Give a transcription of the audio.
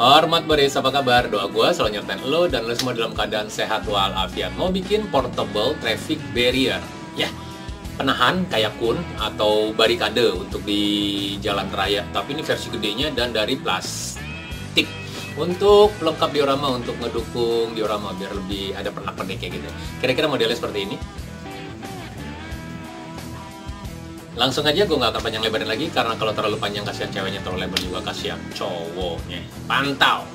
Hormat Baris, apa kabar? Doa gue selalu nyertain lo dan lo semua dalam keadaan sehat walafiat. Mau bikin portable traffic barrier. Ya, penahan kayak kun atau barikade untuk di jalan raya. Tapi ini versi gedenya dan dari plastik. Untuk pelengkap diorama, untuk ngedukung diorama biar lebih ada pernak-pernik kayak gitu. Kira-kira modelnya seperti ini. Langsung aja gue gak akan panjang lebarin lagi karena kalau terlalu panjang kasihan ceweknya terlalu lebar juga kasihan cowoknya. Pantau!